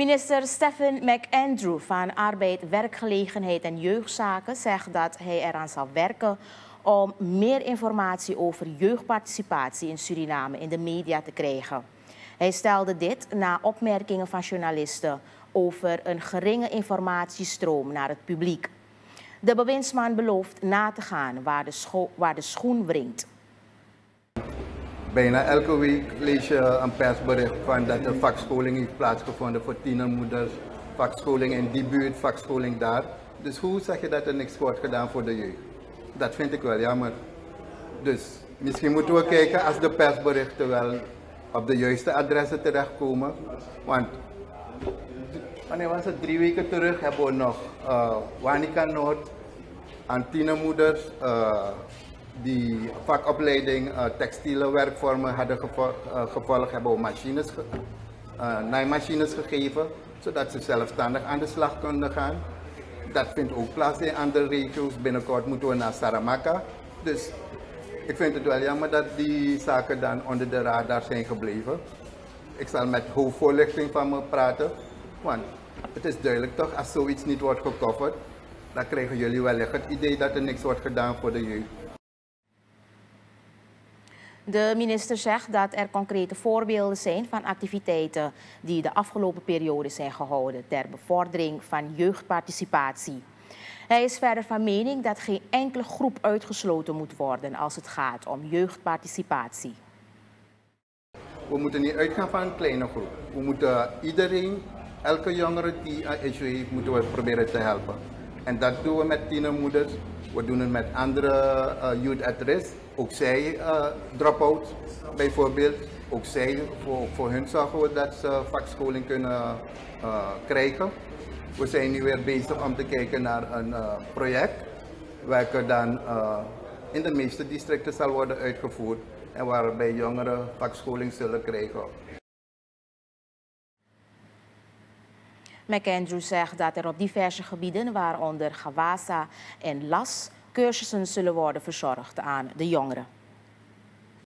Minister Stephen McAndrew van Arbeid, Werkgelegenheid en Jeugdzaken zegt dat hij eraan zal werken om meer informatie over jeugdparticipatie in Suriname in de media te krijgen. Hij stelde dit na opmerkingen van journalisten over een geringe informatiestroom naar het publiek. De bewindsman belooft na te gaan waar de, waar de schoen wringt. Bijna elke week lees je een persbericht van dat er vakscholing heeft plaatsgevonden voor tienermoeders. Vakscholing in die buurt, vakscholing daar. Dus hoe zeg je dat er niks wordt gedaan voor de jeugd? Dat vind ik wel jammer. Dus misschien moeten we kijken als de persberichten wel op de juiste adressen terechtkomen. Want wanneer was het? Drie weken terug hebben we nog uh, Wanika Noord aan tienermoeders. Uh, die vakopleiding uh, textiele werkvormen hadden uh, gevolgd, hebben we machines ge uh, naaimachines gegeven, zodat ze zelfstandig aan de slag konden gaan. Dat vindt ook plaats in andere regio's. Binnenkort moeten we naar Saramaka. Dus ik vind het wel jammer dat die zaken dan onder de radar zijn gebleven. Ik zal met hoofdvoorlichting van me praten, want het is duidelijk toch, als zoiets niet wordt gecoverd, dan krijgen jullie wellicht het idee dat er niks wordt gedaan voor de jeugd. De minister zegt dat er concrete voorbeelden zijn van activiteiten die de afgelopen periode zijn gehouden ter bevordering van jeugdparticipatie. Hij is verder van mening dat geen enkele groep uitgesloten moet worden als het gaat om jeugdparticipatie. We moeten niet uitgaan van een kleine groep. We moeten iedereen, elke jongere die een issue heeft, moeten we proberen te helpen. En dat doen we met tienermoeders. We doen het met andere uh, youth at risk. Ook zij uh, drop-out bijvoorbeeld. Ook zij, voor, voor hun zorgen we dat ze vakscholing kunnen uh, krijgen. We zijn nu weer bezig om te kijken naar een project. Welke dan in de meeste districten zal worden uitgevoerd. En waarbij jongeren vakscholing zullen krijgen. McAndrew zegt dat er op diverse gebieden, waaronder Gawasa en Las, cursussen zullen worden verzorgd aan de jongeren.